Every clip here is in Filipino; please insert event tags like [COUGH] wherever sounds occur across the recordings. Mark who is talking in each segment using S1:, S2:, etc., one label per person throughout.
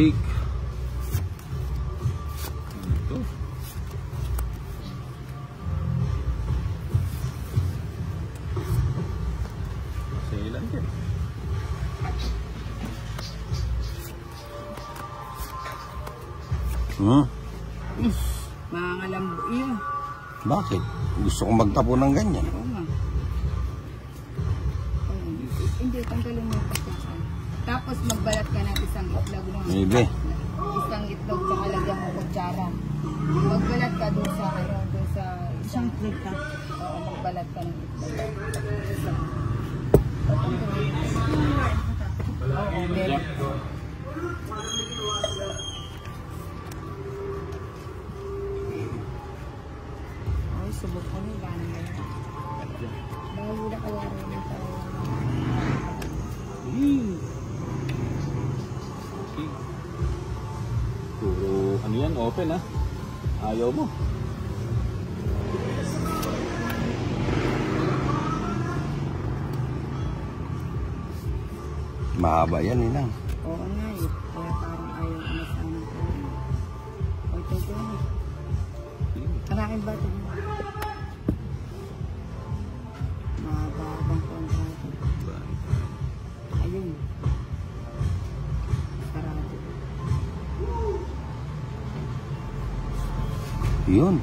S1: Jake. Ano ito? Masailan din.
S2: Hmm?
S3: Mga lambo yun.
S2: Bakit? Gusto ko magtapo ng ganyan.
S3: Oo nga. Hindi, tanggalin mo pagkakan. Tapos magbalat ka ng isang itlog. No?
S2: Maybe.
S3: Isang itlog sa lagyan mo kutsara. Magbalat ka doon sa ano, doon sa isang itlog ka. Oo, magbalat ka ng itlog. Isa.
S1: Open ha. Ayaw mo.
S2: Mahaba yan, inang.
S3: Oo nga eh. Kaya parang ayaw ko na sana ko. O ito ito. Maraming ba?
S2: Yun.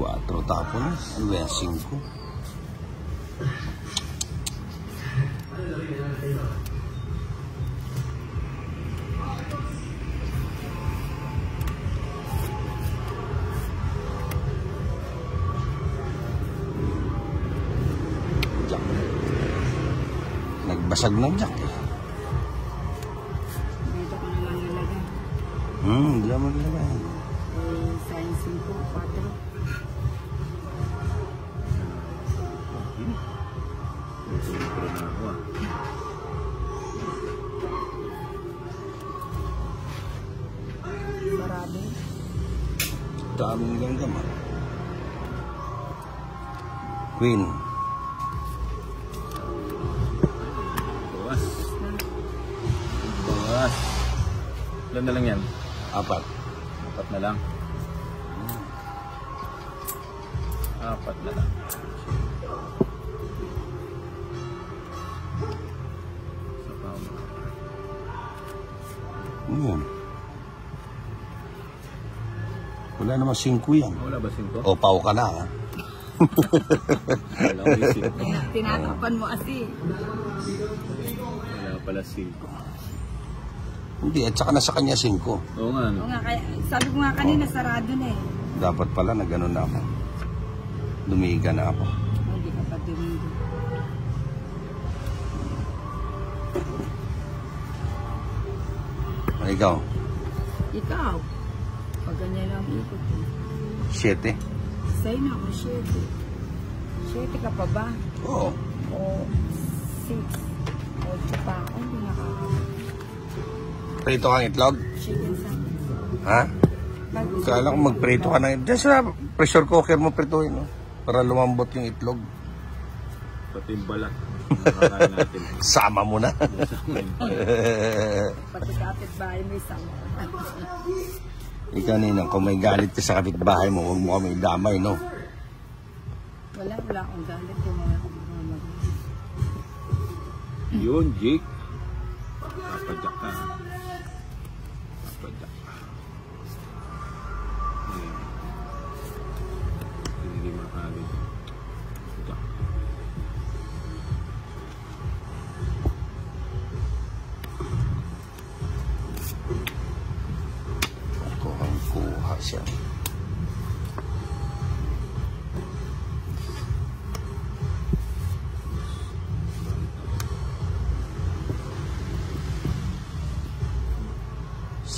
S2: 4 tapones. Ano ba yan? 5. Jack. Nagbasag ng jack eh.
S3: Dito ko na lang nilagay.
S2: Hmm, hindi naman nilagay. Daming ganda man. Queen.
S1: Bawas. Bawas. Ilan na lang yan?
S2: Apat.
S1: Apat na lang. Apat na lang.
S2: Wala naman 5 yan.
S1: Wala ba singko?
S2: O, pau ka na ha.
S3: Tinatapan mo kasi.
S1: Wala pala singko.
S2: Hindi, at saka nasa kanya 5.
S1: Oo nga no.
S3: Oo nga, kaya, sabi ko nga kanina, sarado na eh.
S2: Dapat pala na gano'n na ako. Dumiga na ako.
S3: Hindi ka pa dumigo.
S2: Ano ikaw?
S3: Ikaw, ganyan lang ikot eh.
S2: 7?
S3: Sa'yo na ako, 7. 7 ka pa ba?
S2: Oo.
S3: O 6? 8 pa ako, hindi naka...
S2: Prito kang itlog?
S3: Chicken sandwich.
S2: Ha? Kala ko magprito ka na. Diyan sa pressure cooker mo prituhin, no? Para lumambot yung itlog.
S1: Pati yung balat. [LAUGHS]
S2: Sama mo na.
S3: Pati kapit bahay may sama. [LAUGHS]
S2: Ikaw ninang, kung may galit ka sa kapitbahay mo, huwag mo kami damay, no?
S3: wala, wala akong galit kung wala akong mga mag-
S1: Yun, Jake. Papadyak ka. Papadyak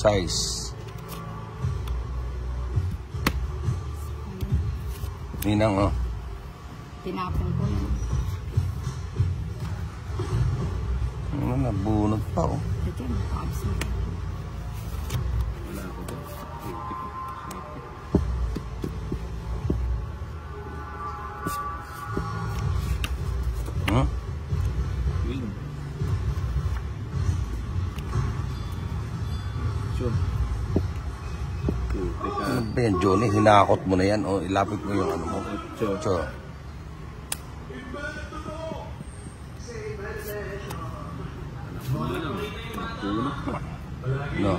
S2: Size. Ninang, oh.
S3: Tinapon ko na.
S2: Ano, nabunod pa, oh.
S3: Ito yung makakabs na.
S1: Wala ko. Safety.
S2: Yan, Johnny. Hinakot mo na yan. O, ilapit mo yung ano mo.
S1: Tulog pa.
S2: no.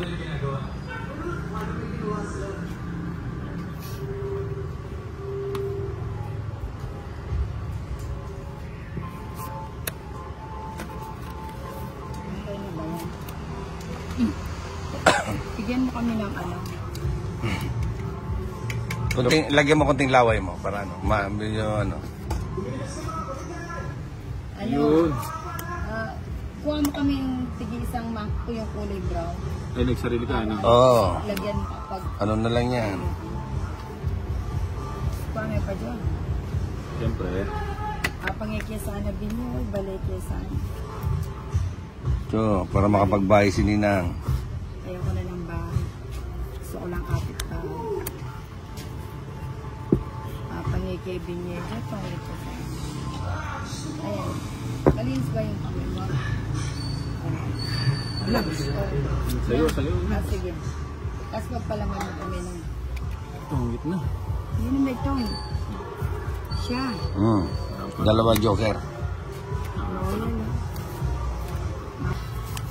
S3: Bigyan mo kami ng ano. [LAUGHS]
S2: Kunting, lagyan mo konting laway mo para ano, ma, medyo ano.
S3: Ano?
S1: Yun.
S3: Ah, kuha mo kami yung tigi isang mak ko yung kulay brown.
S1: Ay, nagsarili ka, ano?
S2: Oo.
S3: Lagyan mo kapag
S2: ano na lang yan.
S3: kuha mo pa dyan.
S1: Siyempre.
S3: Ah, pangikisa na binyo, balik kesa.
S2: So, para makapagbahay si Ninang.
S3: Ah, pangikay binyo, pangikisa. Ayan. Malinis ba yung kamay mo? Ayan.
S1: Sa'yo, sa'yo.
S3: Ah, sige. Tapos magpalaman mo kami ng...
S1: Tungit na.
S3: Yun na may tong. Siya.
S2: Hmm. Dalawa joker.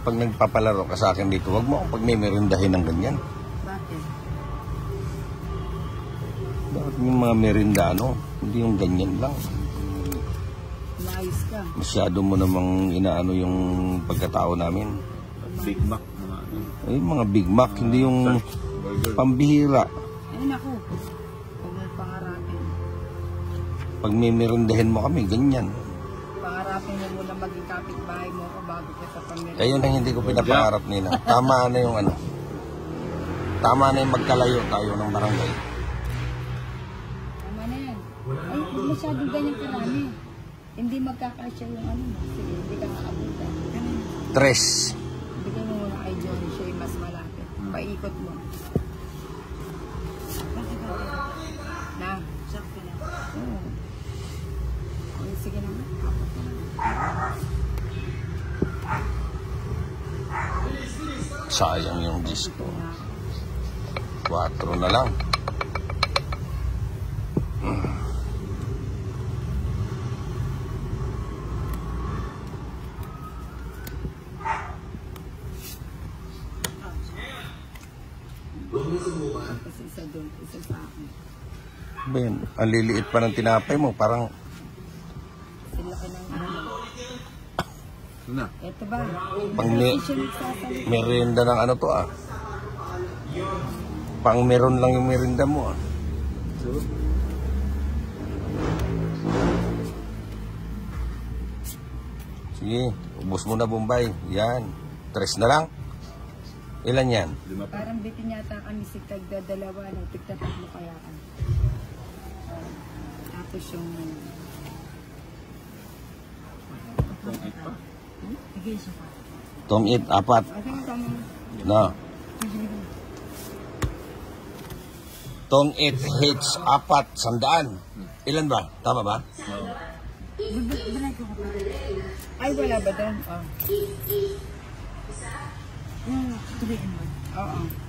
S2: Pag nagpapalaro ka sa akin dito, wag mo akong pagmimerindahin ng ganyan.
S3: Bakit?
S2: Bakit yung mga merinda, ano? Hindi yung ganyan lang.
S3: Maayos ka.
S2: Masyado mo namang inaano yung pagkatao namin.
S1: Big Mac. Mga ano.
S2: Ay, mga Big Mac, hindi yung
S1: Burger.
S2: pambihira.
S3: Ay, naku. Huwag mo pangarapin.
S2: Pag mimirindahin mo kami, ganyan.
S3: Pangarapin mo muna maging kapitbahay mo ako bago ka sa pamilya.
S2: Ayun ang hindi ko pinapangarap nila. Tama na yung ano. Tama na yung magkalayo tayo ng barangay.
S3: Ay, huwag masyadong ganyan karami. Hindi magkakasya yung ano. Sige, hindi ka maabutan. Yun?
S2: Tres.
S3: Bigyan mo muna kay Johnny. Siya yung mas malapit. Paikot mo. Na? Sakto na. Oo. Ay, sige na. Apat na.
S2: Sayang yung disco. Quatro na lang.
S3: Tapos isa doon, isa sa akin.
S2: Ben, ang liliit pa ng tinapay mo. Parang,
S3: Kasi laki ng ano.
S1: Ano na?
S3: Ito ba?
S2: Pang
S3: nagsasalita.
S2: merienda ng ano to ah. Pang meron lang yung merienda mo ah.
S1: So,
S2: Sige, ubos mo na Bombay. Yan. Tres na lang. Ilan yan?
S1: lima pa.
S3: Parang bitin yata kami si tagda dalawa, no? tigda tatlo kaya ka. Ah, tapos yung...
S1: Tungit pa.
S3: Sige, siya pa.
S2: Tong it, apat. No. Tong it hits apat, sandaan. Ilan ba? Tama ba?
S3: Ay, wala ba doon? Oh. Hmm, tuloy mo. Oo.